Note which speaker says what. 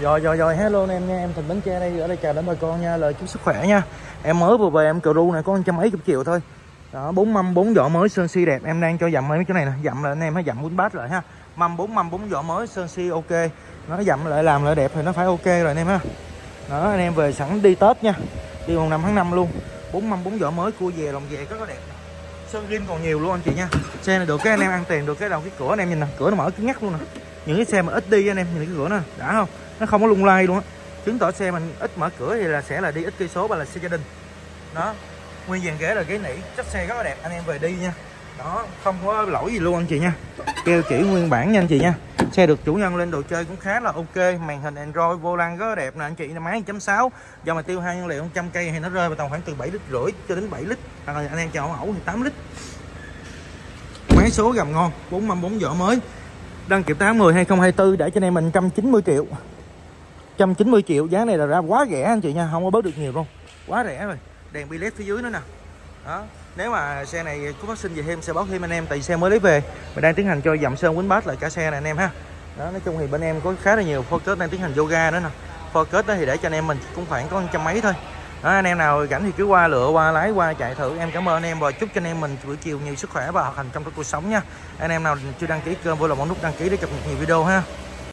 Speaker 1: rồi rồi rồi, hello anh em nha. Em Thịnh Bến Tre đây ở đây chào đến bà con nha. Lời chúc sức khỏe nha. Em mới vừa về, em cờ ru này có trăm mấy chục triệu thôi. Đó, bốn mâm, bốn vỏ mới sơn si đẹp. Em đang cho dặm mấy cái này nè. Dặm lại anh em hãy dặm bốn bát lại ha. Mâm bốn mâm, bốn vỏ mới sơn si, ok. Nó dặm lại, làm lại đẹp thì nó phải ok rồi anh em ha. Đó, anh em về sẵn đi tết nha. Đi mùng năm tháng năm luôn. Bốn mâm, bốn vỏ mới, cua về lòng về rất là đẹp sơn rim còn nhiều luôn anh chị nha. Xe này được cái anh em ăn tiền, được cái đầu cái cửa anh em nhìn nè. Cửa nó mở cứng ngắt luôn nè những cái xe mà ít đi anh em nhìn cái cửa nè, đã không? Nó không có lung lay luôn á. Chứng tỏ xe mình ít mở cửa thì là sẽ là đi ít cây số và là xe gia đình. Đó. Nguyên dàn ghế là ghế nỉ chất xe rất là đẹp. Anh em về đi nha. Đó, không có lỗi gì luôn anh chị nha. Keo chỉ nguyên bản nha anh chị nha. Xe được chủ nhân lên đồ chơi cũng khá là ok. Màn hình android vô lăng rất là đẹp nè anh chị. Máy 1.6 do mà tiêu hao nhiên liệu 100 cây thì nó rơi vào tầm khoảng từ 7 lít rưỡi cho đến 7 lít. Hoặc là anh em chọn ẩu thì 8 lít. Máy số gầm ngon 454 vỏ mới đăng kiểm 8 10 2024 để cho anh em mình 190 triệu. 190 triệu, giá này là ra quá rẻ anh chị nha, không có bớt được nhiều luôn quá rẻ rồi. Đèn bi led phía dưới nữa nè. Đó. Nếu mà xe này có phát sinh gì thêm, sẽ báo thêm anh em, tại xe mới lấy về. Mình đang tiến hành cho dặm sơn quýnh bát lại cả xe này anh em ha. Đó, nói chung thì bên em có khá là nhiều focus đang tiến hành yoga nữa nè. Focus đó thì để cho anh em mình cũng khoảng có trăm mấy thôi đó, anh em nào rảnh thì cứ qua lựa qua lái qua chạy thử. Em cảm ơn anh em và chúc cho anh em mình buổi chiều nhiều sức khỏe và học hành trong cuộc sống nha. Anh em nào chưa đăng ký kênh vui lòng bấm nút đăng ký để cập nhật nhiều video ha.